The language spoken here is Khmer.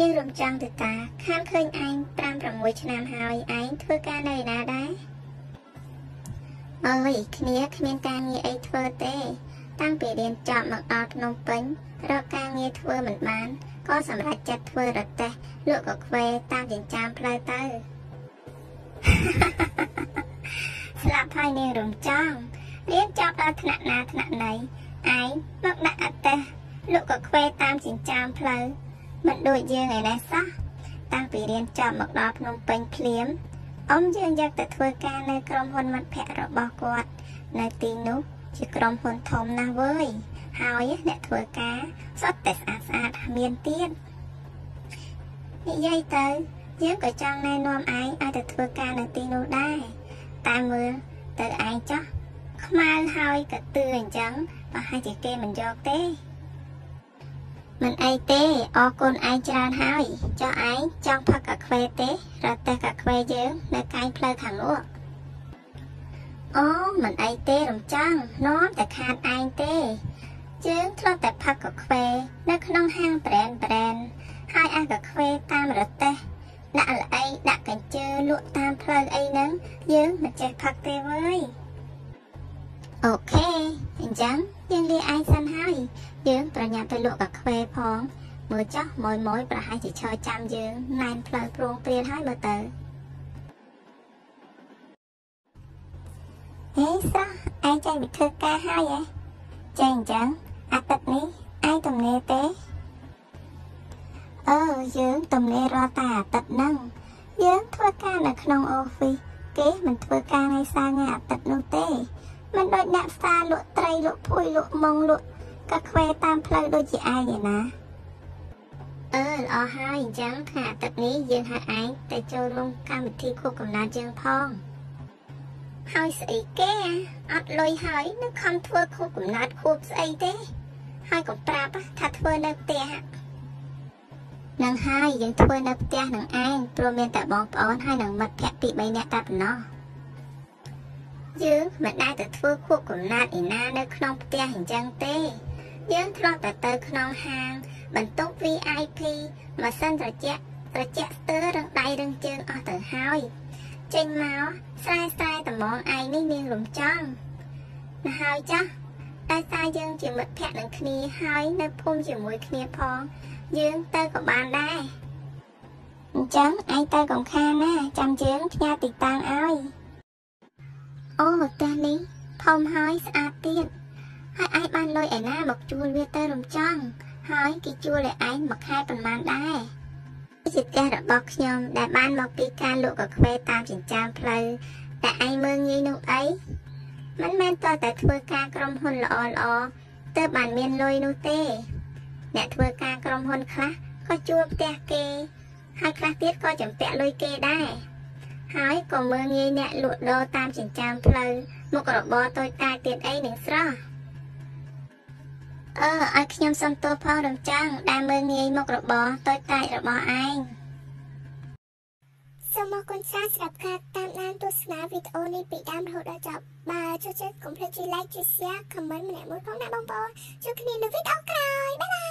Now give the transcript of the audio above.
នាងរំចង់ទៅតាខានឃើញឯង5 6ឆ្នាំហើយឯងធ្វើការនៅឯណាដែរអើយគ្នាគ្មានការងារអីធ្វើទេ តាំងពីរៀនចប់មកដល់ភ្នំពេញរកការងារធ្វើមិនបានក៏សម្រេចចិត្តធ្វើរទេះលក់កាហ្វេតាមចិញ្ចើមផ្លូវទៅស្លាប់ហើយនាងរំចង់រៀនចប់ដល់ថ្នាក់ណាថ្នាក់ណីឯងមកដាក់អត្តេះលក់កាហ្វេតាមចិញ្ចើមផ្លូវ មិនដូចយើងឯនេះសោះតាំងពីរៀនចប់មកដល់ភ្នំពេញភ្លាមអ៊ំយើងយកទៅធ្វើការនៅក្រុមហ៊ុនមិត្តភ័ក្តិរបស់គាត់នៅទីនោះជាក្រុមហ៊ុនធំណាស់វើយហើយអ្នកធ្វើការសុទ្ធតែស្អាតស្អាតមានទៀតនិយាយទៅយើងក៏ចង់ណែនាំឯងឲ្យទៅធ្វើការនៅទីនោះដែរតែមើលទៅឯងចោះខ្មៅហើយក៏ទឿអញ្ចឹងប្រហែលជាគេមិនយកទេ មិនអីទេអរគុណឯងច្រើនហើយចុះឯងចង់ផឹកកាហ្វេទេរត់តែកាហ្វេយើងនៅកែងផ្លូវខាងនោះអូមិនអីទេរំចង់នាំតែខាតឯងទេយើងធ្លាប់តែផឹកកាហ្វេនៅក្នុងហាងប្រេនប្រេនហើយអាកាហ្វេតាមរទេះដាក់ល្អីដាក់កញ្ជើលក់តាមផ្លូវអីហ្នឹងយើងមិនចេះផឹកទេវើយអូខេ អញ្ចឹងយើងលាឯងសិនហើយយើងប្រញាប់ទៅលក់កាហ្វេផងមើលចោះម៉ួយម៉ួយប្រហែលជាឈរចាំយើងណែនផ្លូវព្រងព្រានហើយមើលទៅហេស្រះឯងចេញទៅធ្វើការហើយហ៎ចេញអញ្ចឹងអាទិត្យនេះឯងទំនេរទេអឺយើងទំនេររាល់តែអាទិត្យហ្នឹងយើងធ្វើការនៅក្នុងអូហ្វីសគេមិនធ្វើការថ្ងៃសៅរ៍ថ្ងៃអាទិត្យនោះទេ មិនដូចអ្នកផ្សារលក់ត្រីលក់ភួយលក់មុងលក់កាខ្វេតាមផ្លូវដូចជាឯងឯណាអឺល្អហើយអញ្ចឹងថ្ងៃអាទិត្យនេះយើងហៅឯងទៅចូលរួមកម្មវិធីខួបកំណើតយើងផងហើយស្អីគេអត់លុយហើយនឹងខំធ្វើខួបកំណើតខួបស្អីទេហើយកុំប្រាប់ថាធ្វើនៅផ្ទះនឹងហើយយើងធ្វើនៅផ្ទះនឹងឯងព្រោះមានតែបងប្អូនហើយនឹងមិត្តភក្តិពី3នាក់តែប៉ុណ្ណោះ យើងមិនដែលទៅធ្វើខួបកំណើតឯណានៅក្នុងផ្ទះអញ្ចឹងទេ យើងធ្លាប់តែទៅក្នុងហាង បន្ទប់ VIP ម៉ាស៊ីនត្រជាក់ត្រជាក់ស្ទើររឹងដៃរឹងជើងអស់ទៅហើយចេញមកស្រែស្រែតំងឯងនេះនាងរំចង់ណាហើយចាស់តែសារយើងជាមិត្តភក្តិនឹងគ្នាហើយនៅភូមិជាមួយគ្នាផង យើងទៅក៏បានដែរអញ្ចឹងឯងទៅកំខានណាចាំយើងផ្ញើទីតាំងឲ្យ អូផ្ទះនេះធំហើយស្អាតទៀតហើយឯងបានលុយឯណាមកជួលវាទៅរំចង់ហើយគេជួលឲ្យឯងមួយខែប្រហែលដែរជាផ្ទះរបស់ខ្ញុំដែលបានមកពីការលក់កាហ្វេតាមចិញ្ចើមផ្លូវតែឯងមើងងាយនោះអីមិនមែនតតែធ្វើការក្រុមហ៊ុនល្អល្អទើបបានមានលុយនោះទេ អ្នកធ្វើការក្រុមហ៊ុនខ្លះក៏ជួលផ្ទះគេ ហើយខ្លះទៀតក៏ចំពាក់លុយគេដែរ ហើយក៏មើងងាយអ្នកលក់ដូរតាមចិញ្ចើមផ្លូវមុខរបរតូចតាចទៀតអីនឹងស្រស់អឺឲ្យខ្ញុំសុំទោសផងរំចាំងដែលមើងងាយមុខរបរតូចតាចរបស់ឯងសូមអរគុណច្រើនសម្រាប់ការតាមដានទស្សនាវីដេអូនេះពីដើមរហូតដល់ចប់បើចូលចិត្តកុំភ្លេចជួយ like ជួយ share comment ម្នាក់មួយផងណាបងប្អូនជួបគ្នានៅវីដេអូក្រោយ